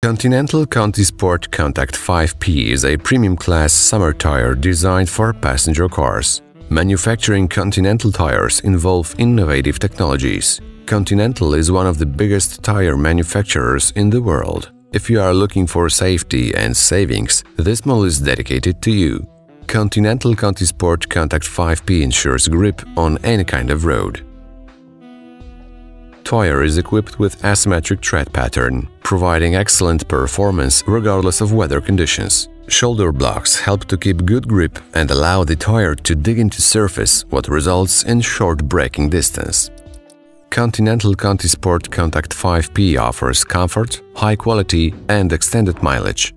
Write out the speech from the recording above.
Continental Conti Sport Contact 5P is a premium class summer tire designed for passenger cars. Manufacturing Continental tires involve innovative technologies. Continental is one of the biggest tire manufacturers in the world. If you are looking for safety and savings, this model is dedicated to you. Continental Conti Sport Contact 5P ensures grip on any kind of road. Tire is equipped with asymmetric tread pattern, providing excellent performance regardless of weather conditions. Shoulder blocks help to keep good grip and allow the tire to dig into surface, what results in short braking distance. Continental Conti Sport Contact 5P offers comfort, high quality and extended mileage.